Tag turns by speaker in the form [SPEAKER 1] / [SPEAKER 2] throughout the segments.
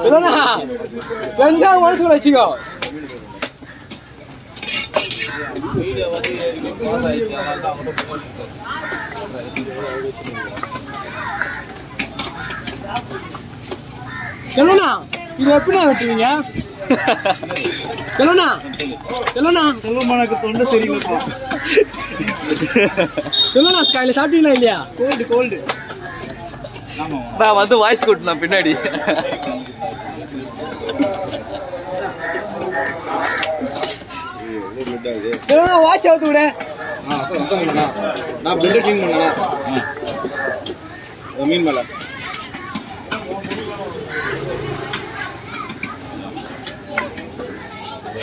[SPEAKER 1] இல்லைண்ணா வெங்காயம் மனசுக்குள்ள வச்சுக்கோ. செல்வண்ணா இது எப்படிண்ணா வெட்டுவீங்க? செல்வண்ணா செல்வண்ணா
[SPEAKER 2] செல்வமானுக்கு தொண்டை சரியில்லைப்பா
[SPEAKER 1] செல்வண்ணா காலையில் சாப்பிட்டீங்களா இல்லையா?
[SPEAKER 2] கோல்டு கோல்டு
[SPEAKER 3] நான் வந்து வாய்ஸ் கூட்டினேன் பின்னாடி.
[SPEAKER 1] வாட்ச் அவுத்து விட.
[SPEAKER 2] நான் பிளட் க்ளீன் பண்ணலாம் மீன் மேலே.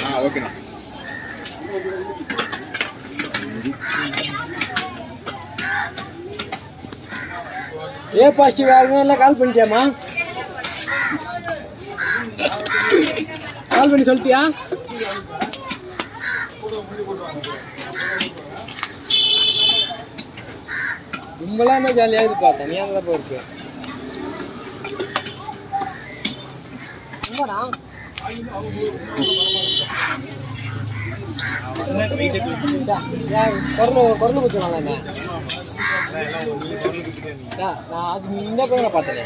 [SPEAKER 2] ஆ ஓகேண்ணா
[SPEAKER 1] ஏ பாசிட்டிவ் யாருமே எல்லாம் கால் பண்ணிட்டியாமா கால் பண்ணி சொல்லிட்டியா? கும்பலாக இருந்தால் ஜாலியாக இருப்பா? தனியாக தான் போயிருக்கு கும்பரா குரல் குரல் குத்துவாங்க என்ன? நான் அது இந்த பையன் நான் பார்த்தேன்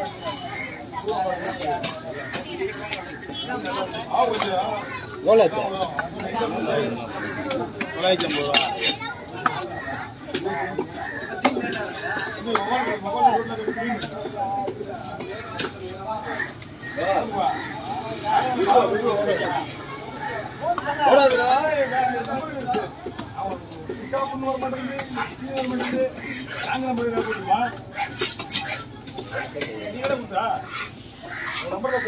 [SPEAKER 1] எவ்வளோ இருக்கு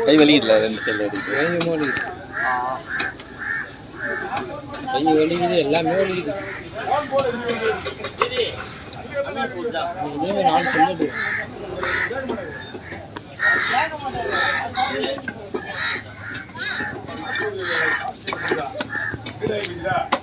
[SPEAKER 3] கை வலிக்கல ரெண்டு செல் எடுத்து
[SPEAKER 1] கை வலிக்குது. கை வலிக்குது எல்லாமே வலிக்குது. இதே நாலு சொல்லிட்டு
[SPEAKER 3] குமார்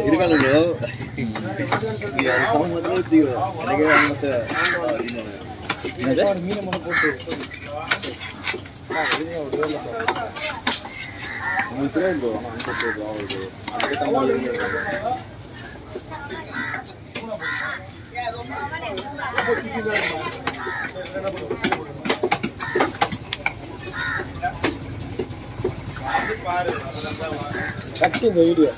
[SPEAKER 1] ಇರ್ಕೊಳ್ಳೋದು ಮೊದಲು ಜೀವ
[SPEAKER 2] ನನಗೆ ಮತ್ತೆ ಮೀನು ಮಾಡ್ಕೊಟ್ಟು ಇದ್ರೆ ಇಲ್ವೋ ಅನ್ಕೊಟ್ಟಿದ್ರು ಅವ್ರಿಗೆ ಅದಕ್ಕೆ ತಮ್ಮ
[SPEAKER 1] கட்டு இந்த வீடியோ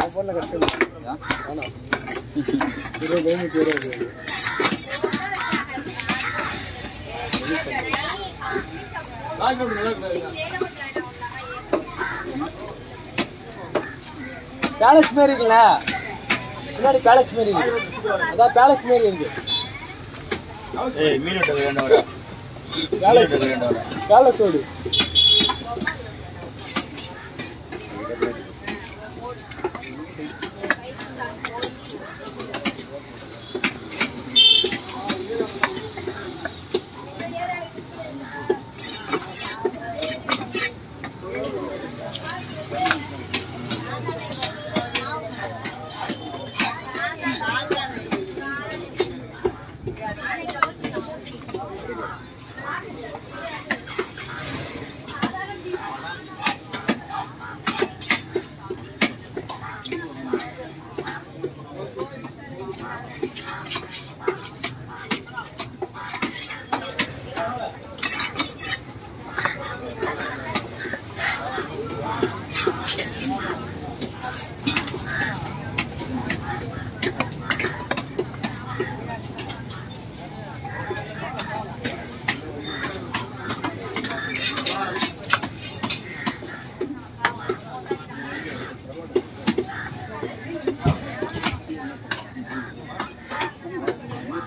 [SPEAKER 1] என் ஃபோனில் கட்டு. வேணாம். இருபது கிலோமீட்டர் இருபது பேலஸ் மாரி இருக்குல்ல? முன்னாடி பேலஸ் மாரி இருக்கு. அதான் பேலஸ் மாரி இருக்கு.
[SPEAKER 2] மீன் வெட்டது வேலை மீன்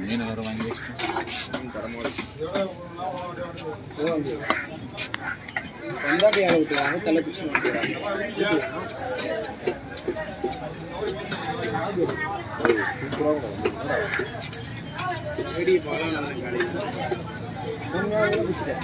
[SPEAKER 2] மீன் வேறு வாங்கி
[SPEAKER 1] வந்தாட்டி விட்டுறாங்க தலை பிடிச்சி பழம் பிடிச்சிட்டேன்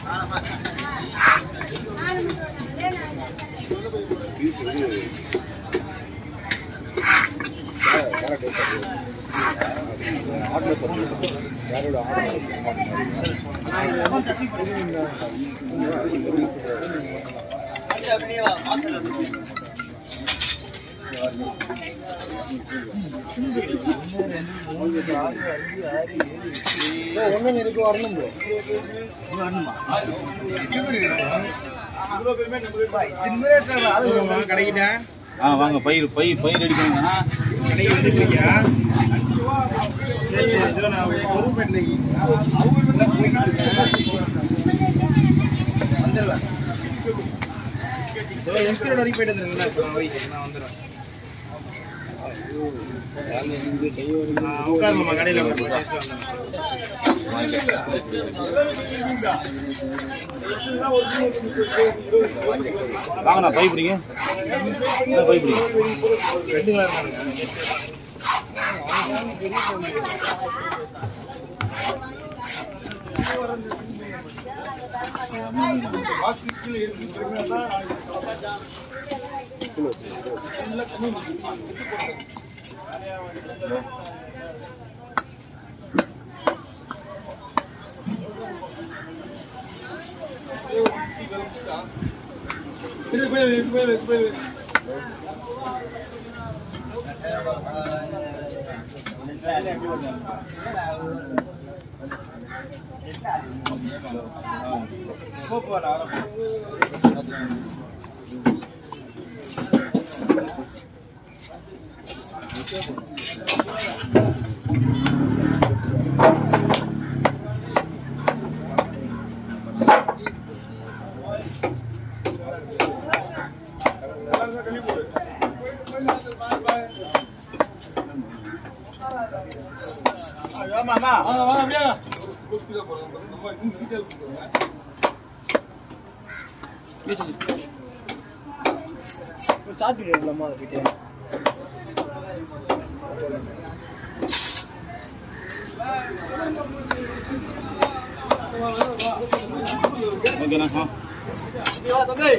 [SPEAKER 1] ஒன்றும் இருக்கு வரணும் ப்ரோ கடைக்கிட்டா?
[SPEAKER 2] ஆ வாங்க பயிர் பயிர் பயிர் ரெடி பண்ணுங்க
[SPEAKER 1] நான் வந்துடுவேன் இதோ வரைக்கும் போயிட்டு வந்துருங்களா இப்போ நான் வந்துடுவேன் நான் பயப்படுங்க உட்காருமா கடையில் உட்காந்து
[SPEAKER 2] வாங்கண்ணா Poco a. பிடிங்க
[SPEAKER 1] ரெண்டு கலர் தானுங்க சாப்பிட்டு இருக்கலாமா அதை கிட்டே
[SPEAKER 2] ஓகேண்ணா ஆ
[SPEAKER 1] தம்பி